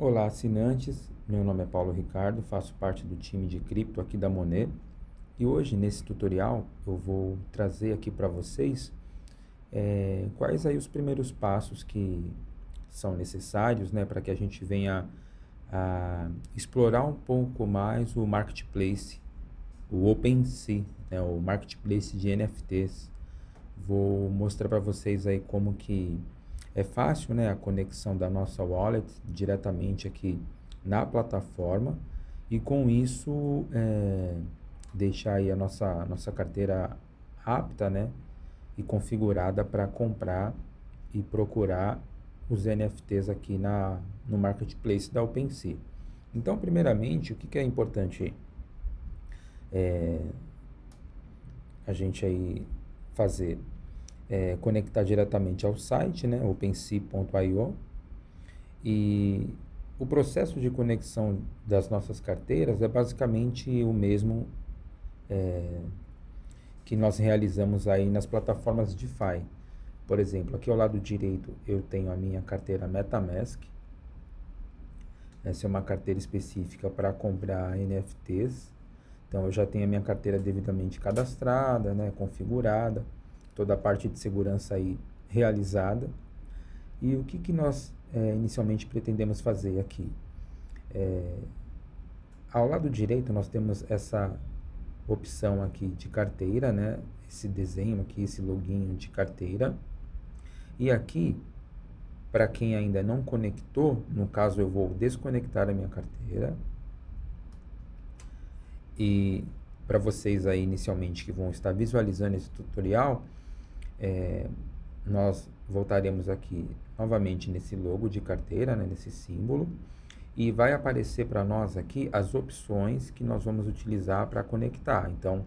Olá, assinantes. Meu nome é Paulo Ricardo, faço parte do time de cripto aqui da Monet. E hoje, nesse tutorial, eu vou trazer aqui para vocês é, quais aí os primeiros passos que são necessários né, para que a gente venha a explorar um pouco mais o marketplace, o OpenSea, né, o marketplace de NFTs. Vou mostrar para vocês aí como que é fácil né, a conexão da nossa wallet diretamente aqui na plataforma e com isso é, deixar aí a nossa, nossa carteira apta né, e configurada para comprar e procurar os NFTs aqui na, no marketplace da OpenSea. Então, primeiramente, o que, que é importante é, a gente aí fazer? É, conectar diretamente ao site, né, OpenSea.io. E o processo de conexão das nossas carteiras é basicamente o mesmo é, que nós realizamos aí nas plataformas DeFi. Por exemplo, aqui ao lado direito eu tenho a minha carteira MetaMask. Essa é uma carteira específica para comprar NFTs. Então eu já tenho a minha carteira devidamente cadastrada, né, configurada toda a parte de segurança aí realizada. E o que, que nós é, inicialmente pretendemos fazer aqui? É, ao lado direito nós temos essa opção aqui de carteira, né? Esse desenho aqui, esse login de carteira. E aqui, para quem ainda não conectou, no caso eu vou desconectar a minha carteira. E para vocês aí inicialmente que vão estar visualizando esse tutorial, é, nós voltaremos aqui novamente nesse logo de carteira, né, nesse símbolo, e vai aparecer para nós aqui as opções que nós vamos utilizar para conectar. Então,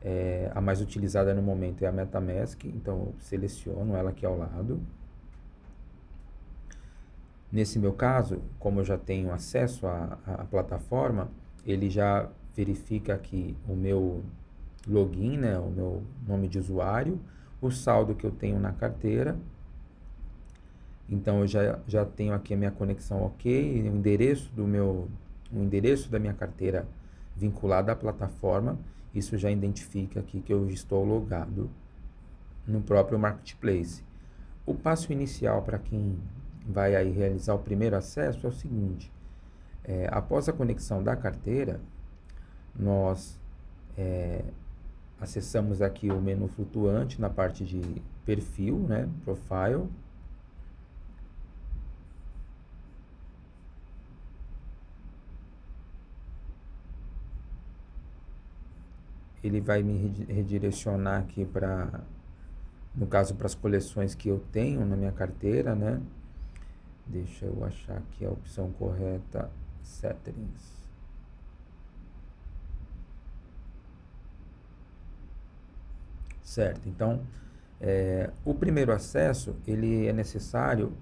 é, a mais utilizada no momento é a MetaMask, então seleciono ela aqui ao lado. Nesse meu caso, como eu já tenho acesso à, à plataforma, ele já verifica aqui o meu login, né, o meu nome de usuário, o saldo que eu tenho na carteira. Então eu já, já tenho aqui a minha conexão ok, o endereço do meu o endereço da minha carteira vinculado à plataforma. Isso já identifica aqui que eu estou logado no próprio marketplace. O passo inicial para quem vai aí realizar o primeiro acesso é o seguinte: é, após a conexão da carteira, nós é, acessamos aqui o menu flutuante na parte de perfil, né, profile. Ele vai me redirecionar aqui para, no caso, para as coleções que eu tenho na minha carteira, né? Deixa eu achar aqui a opção correta, settings. Certo? Então, é, o primeiro acesso ele é necessário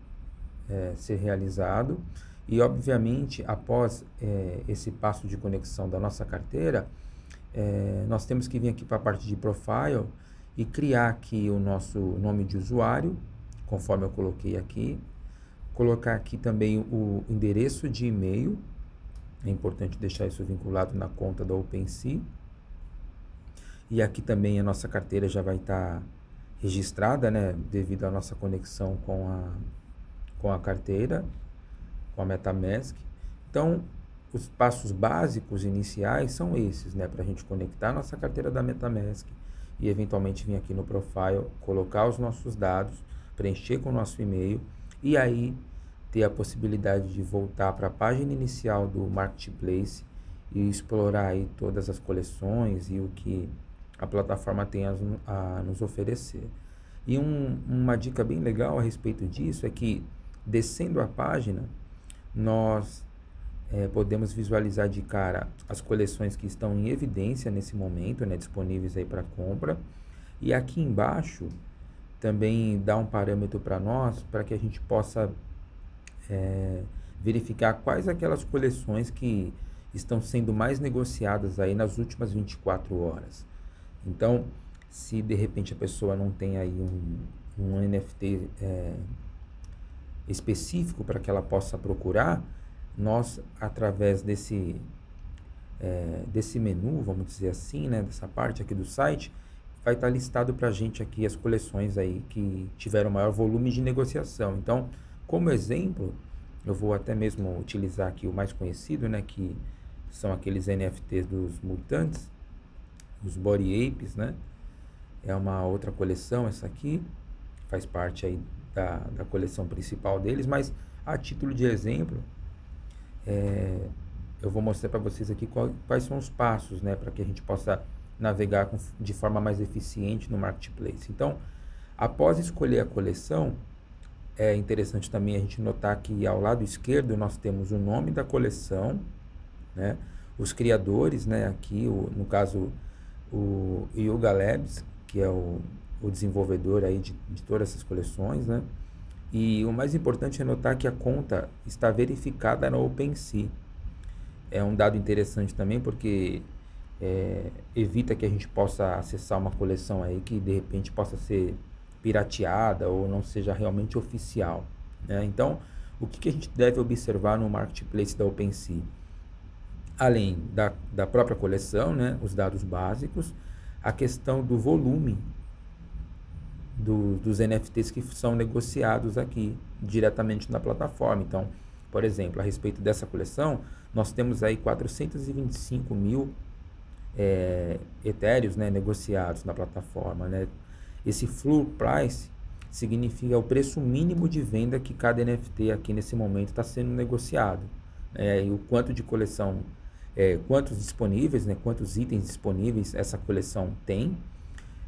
é, ser realizado e, obviamente, após é, esse passo de conexão da nossa carteira, é, nós temos que vir aqui para a parte de profile e criar aqui o nosso nome de usuário, conforme eu coloquei aqui, colocar aqui também o endereço de e-mail, é importante deixar isso vinculado na conta da OpenSea, e aqui também a nossa carteira já vai estar tá registrada, né? Devido à nossa conexão com a, com a carteira, com a MetaMask. Então, os passos básicos iniciais são esses, né? Para a gente conectar nossa carteira da MetaMask e eventualmente vir aqui no profile, colocar os nossos dados, preencher com o nosso e-mail e aí ter a possibilidade de voltar para a página inicial do Marketplace e explorar aí todas as coleções e o que a plataforma tem a, a nos oferecer. E um, uma dica bem legal a respeito disso é que, descendo a página, nós é, podemos visualizar de cara as coleções que estão em evidência nesse momento, né, disponíveis aí para compra. E aqui embaixo também dá um parâmetro para nós para que a gente possa é, verificar quais aquelas coleções que estão sendo mais negociadas aí nas últimas 24 horas. Então, se de repente a pessoa não tem aí um, um NFT é, específico para que ela possa procurar, nós, através desse, é, desse menu, vamos dizer assim, né, dessa parte aqui do site, vai estar listado para a gente aqui as coleções aí que tiveram maior volume de negociação. Então, como exemplo, eu vou até mesmo utilizar aqui o mais conhecido, né, que são aqueles NFTs dos mutantes, os Body Apes, né? É uma outra coleção essa aqui, faz parte aí da, da coleção principal deles, mas a título de exemplo, é, eu vou mostrar para vocês aqui qual, quais são os passos, né, para que a gente possa navegar com, de forma mais eficiente no marketplace. Então, após escolher a coleção, é interessante também a gente notar que ao lado esquerdo nós temos o nome da coleção, né, os criadores, né, aqui, o, no caso, o Yuga Labs, que é o, o desenvolvedor aí de, de todas essas coleções, né, e o mais importante é notar que a conta está verificada na OpenSea. É um dado interessante também porque é, evita que a gente possa acessar uma coleção aí que de repente possa ser pirateada ou não seja realmente oficial. Né? Então, o que, que a gente deve observar no marketplace da OpenSea? Além da, da própria coleção, né, os dados básicos, a questão do volume do, dos NFTs que são negociados aqui diretamente na plataforma. Então, por exemplo, a respeito dessa coleção, nós temos aí 425 mil é, etéreos né, negociados na plataforma. Né? Esse floor price significa o preço mínimo de venda que cada NFT aqui nesse momento está sendo negociado. É, e o quanto de coleção, é, quantos disponíveis, né, quantos itens disponíveis essa coleção tem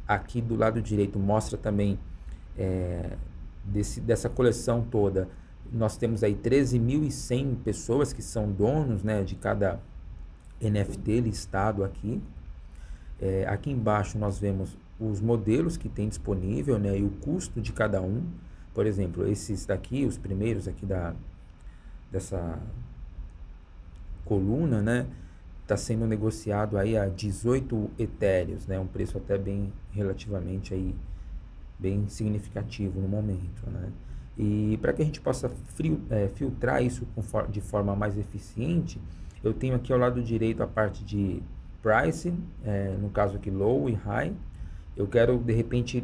Aqui do lado direito mostra também é, desse, dessa coleção toda. Nós temos aí 13.100 pessoas que são donos né, de cada NFT listado aqui. É, aqui embaixo nós vemos os modelos que tem disponível né, e o custo de cada um. Por exemplo, esses daqui, os primeiros aqui da, dessa coluna, né? está sendo negociado aí a 18 etéreos, né? Um preço até bem relativamente aí bem significativo no momento, né? E para que a gente possa frio, é, filtrar isso for, de forma mais eficiente, eu tenho aqui ao lado direito a parte de pricing, é, no caso aqui low e high. Eu quero de repente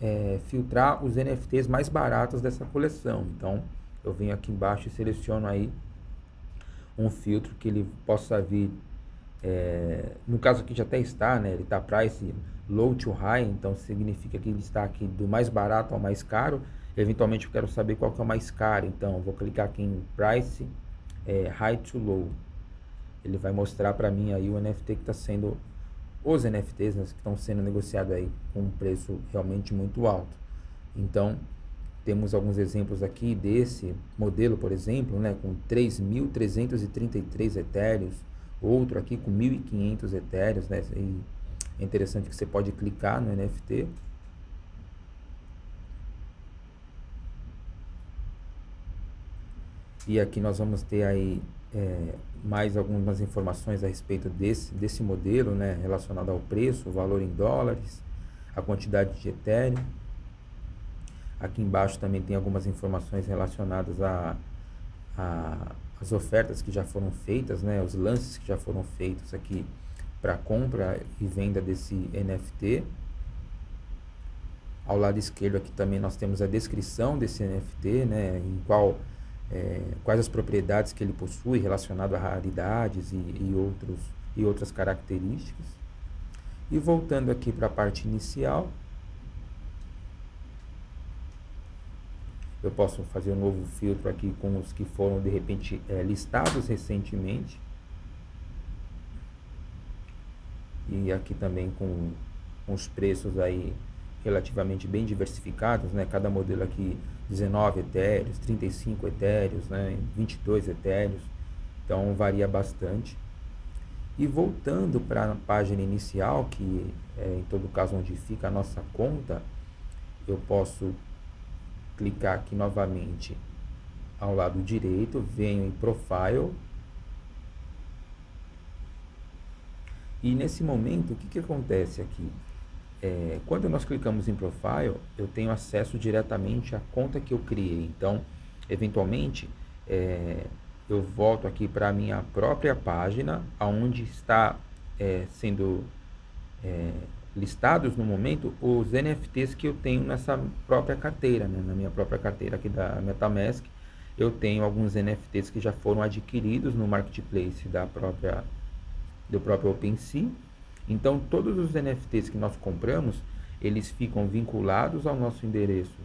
é, filtrar os NFTs mais baratos dessa coleção. Então eu venho aqui embaixo e seleciono aí um filtro que ele possa vir é, no caso aqui já até está, né? Ele está price low to high, então significa que ele está aqui do mais barato ao mais caro. Eventualmente eu quero saber qual que é o mais caro, então vou clicar aqui em price é, high to low. Ele vai mostrar para mim aí o NFT que está sendo os NFTs né, que estão sendo negociados aí com um preço realmente muito alto. Então temos alguns exemplos aqui desse modelo, por exemplo, né, com 3.333 etéreos outro aqui com 1.500 etéreos, né? E é interessante que você pode clicar no NFT. E aqui nós vamos ter aí é, mais algumas informações a respeito desse, desse modelo, né? Relacionado ao preço, o valor em dólares, a quantidade de Ethereum. Aqui embaixo também tem algumas informações relacionadas a, a as ofertas que já foram feitas, né, os lances que já foram feitos aqui para compra e venda desse NFT. Ao lado esquerdo aqui também nós temos a descrição desse NFT, né, em qual é, quais as propriedades que ele possui relacionado a raridades e, e, outros, e outras características. E voltando aqui para a parte inicial, Eu posso fazer um novo filtro aqui com os que foram de repente é, listados recentemente. E aqui também com, os preços aí relativamente bem diversificados, né? Cada modelo aqui 19 etéreos, 35 etéreos, né? 22 etéreos. Então varia bastante. E voltando para a página inicial, que é em todo caso onde fica a nossa conta, eu posso clicar aqui novamente ao lado direito, venho em Profile. E nesse momento, o que, que acontece aqui? É, quando nós clicamos em Profile, eu tenho acesso diretamente à conta que eu criei. Então, eventualmente, é, eu volto aqui para a minha própria página, aonde está é, sendo é, listados no momento os NFTs que eu tenho nessa própria carteira, né? na minha própria carteira aqui da MetaMask. Eu tenho alguns NFTs que já foram adquiridos no marketplace da própria do próprio OpenSea. Então, todos os NFTs que nós compramos, eles ficam vinculados ao nosso endereço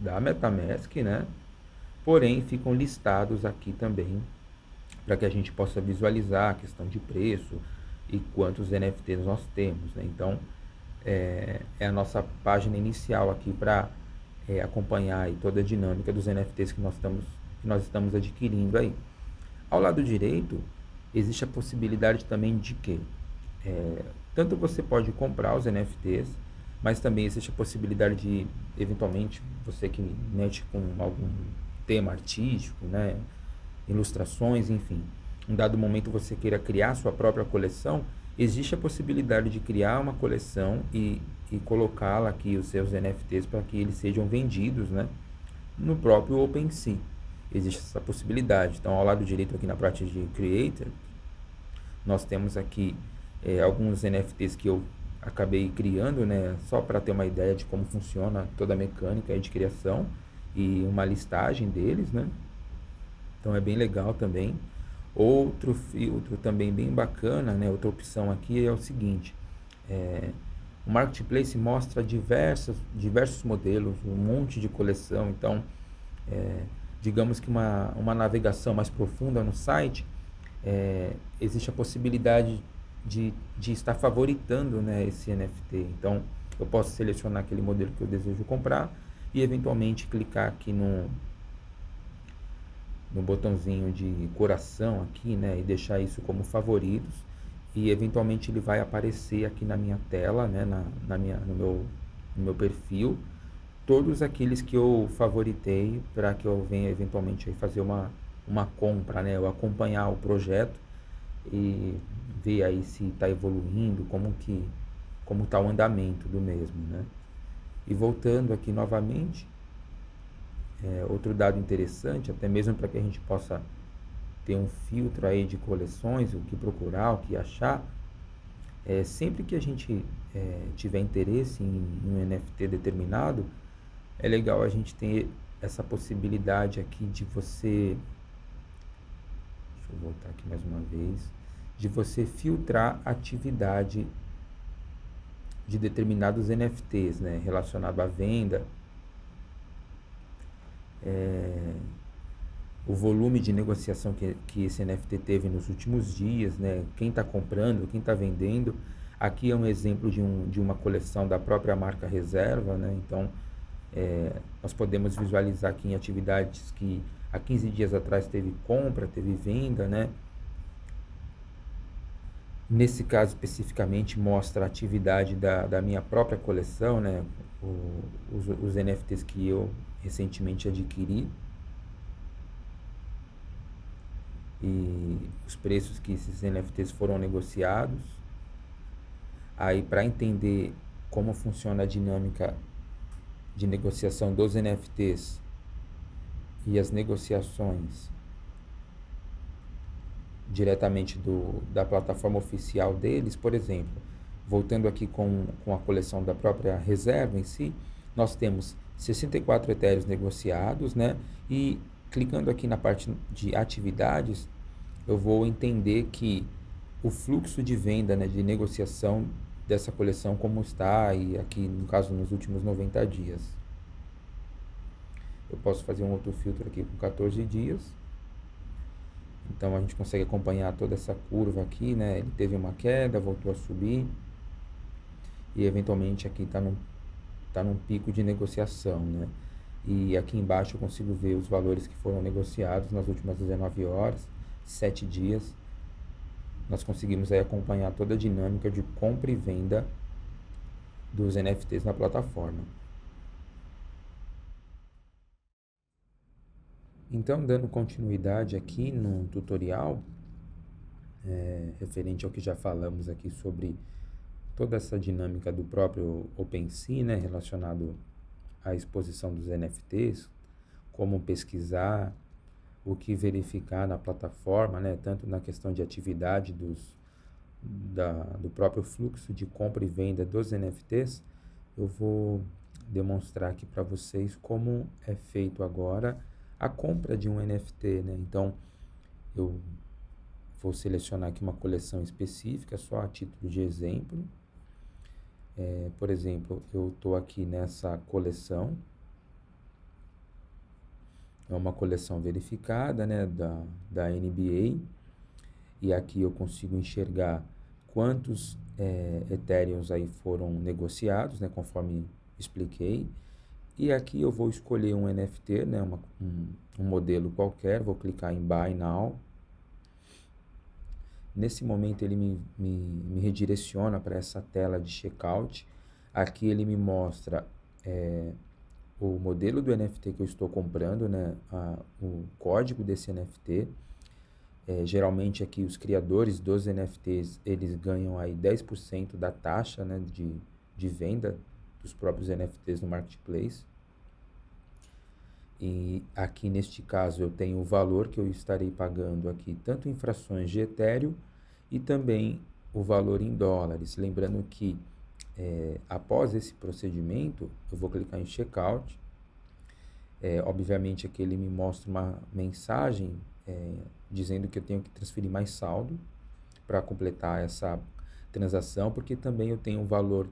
da MetaMask, né? Porém, ficam listados aqui também para que a gente possa visualizar a questão de preço e quantos NFTs nós temos, né? Então, é, é, a nossa página inicial aqui para é, acompanhar toda a dinâmica dos NFTs que nós estamos, que nós estamos adquirindo aí. Ao lado direito, existe a possibilidade também de que é, tanto você pode comprar os NFTs, mas também existe a possibilidade de, eventualmente, você que mexe com algum tema artístico, né, ilustrações, enfim, em dado momento você queira criar sua própria coleção, existe a possibilidade de criar uma coleção e, e colocá-la aqui, os seus NFTs, para que eles sejam vendidos né, no próprio OpenSea. Existe essa possibilidade. Então, ao lado direito aqui na parte de Creator, nós temos aqui é, alguns NFTs que eu acabei criando, né, só para ter uma ideia de como funciona toda a mecânica de criação e uma listagem deles, né? Então é bem legal também. Outro filtro também bem bacana, né? Outra opção aqui é o seguinte: é, o marketplace mostra diversos, diversos modelos, um monte de coleção. Então, é, digamos que uma, uma navegação mais profunda no site é, existe a possibilidade de, de estar favoritando né, esse NFT. Então, eu posso selecionar aquele modelo que eu desejo comprar e eventualmente clicar aqui no, no botãozinho de coração aqui, né, e deixar isso como favoritos e eventualmente ele vai aparecer aqui na minha tela, né, na, na minha, no, meu, no meu perfil, todos aqueles que eu favoritei para que eu venha eventualmente fazer uma, uma compra, né, eu acompanhar o projeto e ver aí se está evoluindo, como que como está o andamento do mesmo, né? E voltando aqui novamente, é, outro dado interessante, até mesmo para que a gente possa ter um filtro aí de coleções, o que procurar, o que achar, é, sempre que a gente é, tiver interesse em, em um NFT determinado, é legal a gente ter essa possibilidade aqui de você deixa eu voltar aqui mais uma vez de você filtrar atividade de determinados NFTs, né, relacionado à venda, é, o volume de negociação que, que esse NFT teve nos últimos dias, né, quem está comprando, quem está vendendo. Aqui é um exemplo de, um, de uma coleção da própria marca Reserva, né, então é, nós podemos visualizar aqui em atividades que há 15 dias atrás teve compra, teve venda, né, Nesse caso especificamente mostra a atividade da, da minha própria coleção, né? O, os, os NFTs que eu recentemente adquiri e os preços que esses NFTs foram negociados. Aí para entender como funciona a dinâmica de negociação dos NFTs e as negociações diretamente do, da plataforma oficial deles, por exemplo, voltando aqui com, com a coleção da própria reserva em si, nós temos 64 etéreos negociados, né? E clicando aqui na parte de atividades, eu vou entender que o fluxo de venda, né, de negociação dessa coleção como está e aqui no caso nos últimos 90 dias. Eu posso fazer um outro filtro aqui com 14 dias então a gente consegue acompanhar toda essa curva aqui, né? Ele teve uma queda, voltou a subir e eventualmente aqui está num, tá num pico de negociação, né? E aqui embaixo eu consigo ver os valores que foram negociados nas últimas 19 horas, 7 dias. Nós conseguimos aí acompanhar toda a dinâmica de compra e venda dos NFTs na plataforma. Então, dando continuidade aqui no tutorial, é, referente ao que já falamos aqui sobre toda essa dinâmica do próprio OpenSea, né, relacionado à exposição dos NFTs, como pesquisar, o que verificar na plataforma, né, tanto na questão de atividade dos, da, do próprio fluxo de compra e venda dos NFTs, eu vou demonstrar aqui para vocês como é feito agora a compra de um NFT. Né? Então, eu vou selecionar aqui uma coleção específica, só a título de exemplo. É, por exemplo, eu estou aqui nessa coleção, é uma coleção verificada né, da, da NBA, e aqui eu consigo enxergar quantos é, Ethereums aí foram negociados, né, conforme expliquei. E aqui eu vou escolher um NFT, né, uma, um, um modelo qualquer, vou clicar em Buy Now. Nesse momento ele me, me, me redireciona para essa tela de checkout. Aqui ele me mostra é, o modelo do NFT que eu estou comprando, né, a, o código desse NFT. É, geralmente aqui os criadores dos NFTs, eles ganham aí 10% da taxa né, de, de venda dos próprios NFTs no marketplace. E aqui neste caso eu tenho o valor que eu estarei pagando aqui, tanto em frações de Ethereum e também o valor em dólares. Lembrando que é, após esse procedimento, eu vou clicar em checkout. É, obviamente aqui ele me mostra uma mensagem é, dizendo que eu tenho que transferir mais saldo para completar essa transação, porque também eu tenho um valor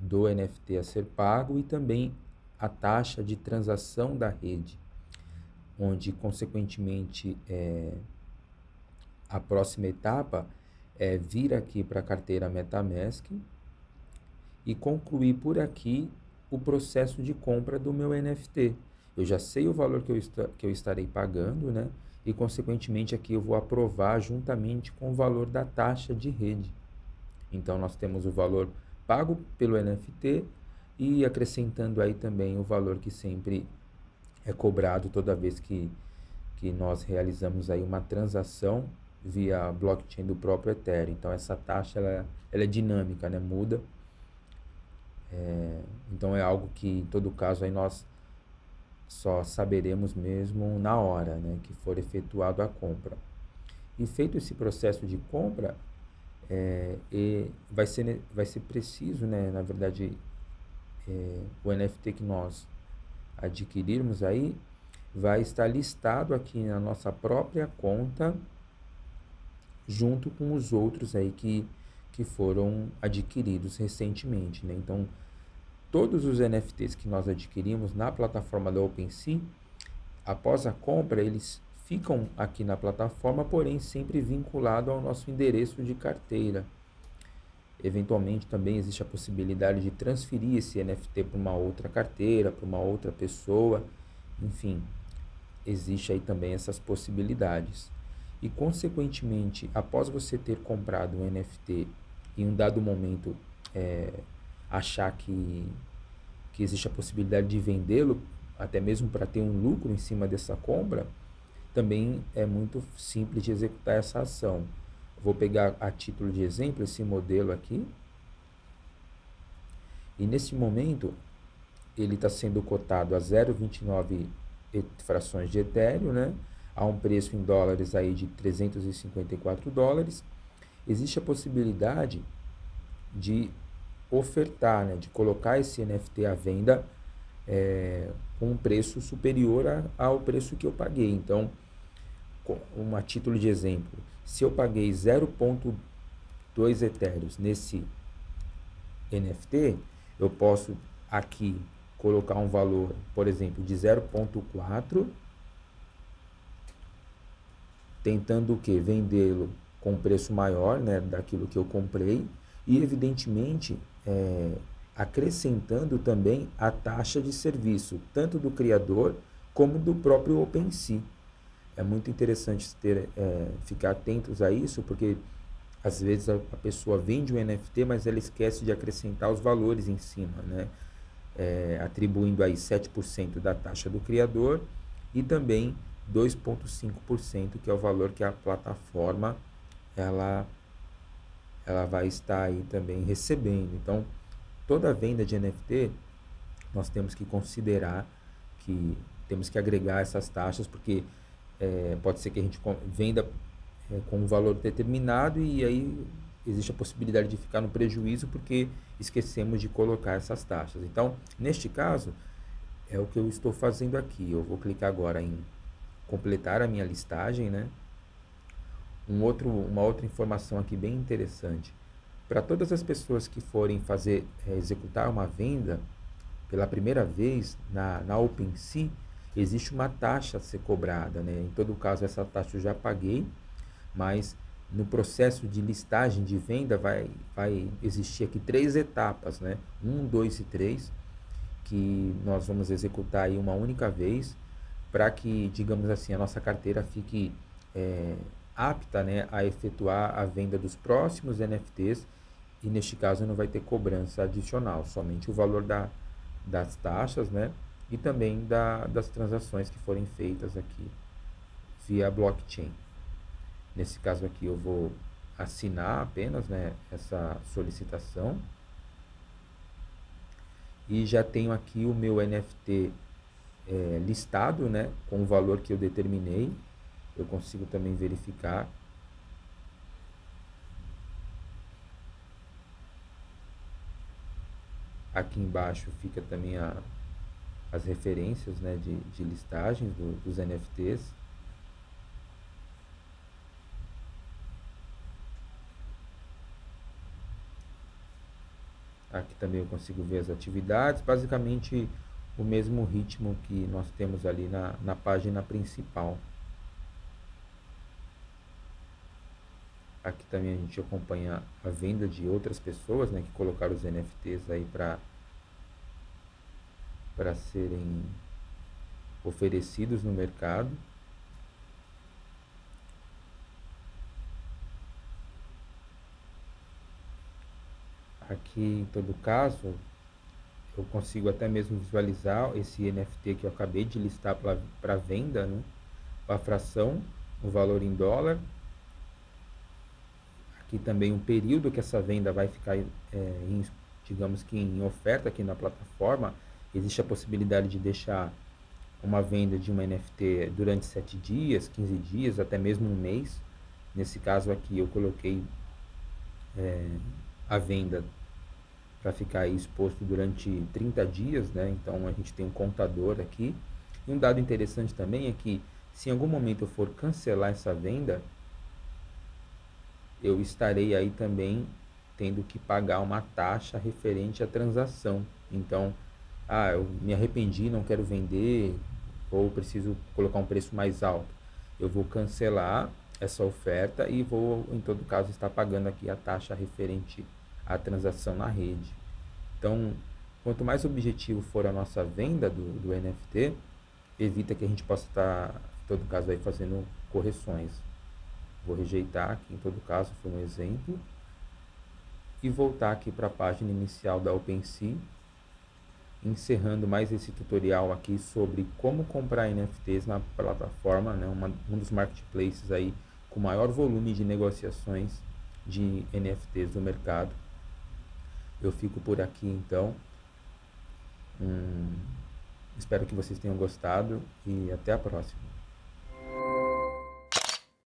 do NFT a ser pago e também a taxa de transação da rede, onde, consequentemente, é, a próxima etapa é vir aqui para a carteira MetaMask e concluir por aqui o processo de compra do meu NFT. Eu já sei o valor que eu, que eu estarei pagando, né? E, consequentemente, aqui eu vou aprovar juntamente com o valor da taxa de rede. Então, nós temos o valor pago pelo NFT e acrescentando aí também o valor que sempre é cobrado toda vez que, que nós realizamos aí uma transação via blockchain do próprio Ethereum. Então essa taxa ela, ela é dinâmica, né? muda. É, então é algo que em todo caso aí nós só saberemos mesmo na hora né? que for efetuado a compra. E feito esse processo de compra, é, e vai ser, vai ser preciso, né, na verdade, é, o NFT que nós adquirirmos aí vai estar listado aqui na nossa própria conta junto com os outros aí que, que foram adquiridos recentemente, né? Então, todos os NFTs que nós adquirimos na plataforma da OpenSea, após a compra, eles ficam aqui na plataforma, porém sempre vinculado ao nosso endereço de carteira. Eventualmente também existe a possibilidade de transferir esse NFT para uma outra carteira, para uma outra pessoa, enfim, existe aí também essas possibilidades. E consequentemente, após você ter comprado um NFT em um dado momento é, achar que, que existe a possibilidade de vendê-lo, até mesmo para ter um lucro em cima dessa compra, também é muito simples de executar essa ação. Vou pegar a título de exemplo esse modelo aqui. E nesse momento, ele está sendo cotado a 0,29 frações de Ethereum, né? a um preço em dólares aí de 354 dólares. Existe a possibilidade de ofertar, né? de colocar esse NFT à venda é, um preço superior a, ao preço que eu paguei. Então, um a título de exemplo, se eu paguei 0.2 etéreos nesse NFT, eu posso aqui colocar um valor, por exemplo, de 0.4, tentando o que? Vendê-lo com preço maior, né, daquilo que eu comprei, e evidentemente é, acrescentando também a taxa de serviço, tanto do criador como do próprio OpenSea. É muito interessante ter, é, ficar atentos a isso, porque às vezes a, a, pessoa vende um NFT, mas ela esquece de acrescentar os valores em cima, né? É, atribuindo aí 7% da taxa do criador e também 2,5%, que é o valor que a plataforma ela, ela vai estar aí também recebendo. Então, toda venda de NFT, nós temos que considerar que temos que agregar essas taxas, porque é, pode ser que a gente venda é, com um valor determinado e aí existe a possibilidade de ficar no prejuízo porque esquecemos de colocar essas taxas. Então, neste caso, é o que eu estou fazendo aqui. Eu vou clicar agora em completar a minha listagem, né? Um outro, uma outra informação aqui bem interessante. Para todas as pessoas que forem fazer, é, executar uma venda pela primeira vez na, na OpenSea, existe uma taxa a ser cobrada, né? Em todo caso, essa taxa eu já paguei, mas no processo de listagem de venda vai, vai existir aqui três etapas, né? Um, dois e três, que nós vamos executar aí uma única vez para que, digamos assim, a nossa carteira fique é, apta né, a efetuar a venda dos próximos NFTs e neste caso não vai ter cobrança adicional, somente o valor da, das taxas né, e também da, das transações que forem feitas aqui via blockchain. Nesse caso aqui eu vou assinar apenas né, essa solicitação. E já tenho aqui o meu NFT é, listado né, com o valor que eu determinei. Eu consigo também verificar. Aqui embaixo fica também a, as referências né, de, de listagens do, dos NFTs. Aqui também eu consigo ver as atividades, basicamente o mesmo ritmo que nós temos ali na, na página principal. Aqui também a gente acompanha a venda de outras pessoas né, que colocaram os NFTs aí para para serem oferecidos no mercado. Aqui, em todo caso, eu consigo até mesmo visualizar esse NFT que eu acabei de listar para venda, né? a fração, o valor em dólar. Aqui também um período que essa venda vai ficar, é, em, digamos que em oferta aqui na plataforma. Existe a possibilidade de deixar uma venda de uma NFT durante 7 dias, 15 dias, até mesmo um mês. Nesse caso aqui eu coloquei é, a venda para ficar exposto durante 30 dias, né? Então a gente tem um contador aqui. E um dado interessante também é que se em algum momento eu for cancelar essa venda, eu estarei aí também tendo que pagar uma taxa referente à transação. Então, ah, eu me arrependi, não quero vender, ou preciso colocar um preço mais alto. Eu vou cancelar essa oferta e vou, em todo caso, estar pagando aqui a taxa referente a transação na rede. Então, quanto mais objetivo for a nossa venda do, do NFT, evita que a gente possa estar, em todo caso, aí fazendo correções. Vou rejeitar aqui, em todo caso, foi um exemplo. E voltar aqui para a página inicial da OpenSea, encerrando mais esse tutorial aqui sobre como comprar NFTs na plataforma, né, uma, um dos marketplaces aí com maior volume de negociações de NFTs do mercado. Eu fico por aqui então. Hum, espero que vocês tenham gostado e até a próxima.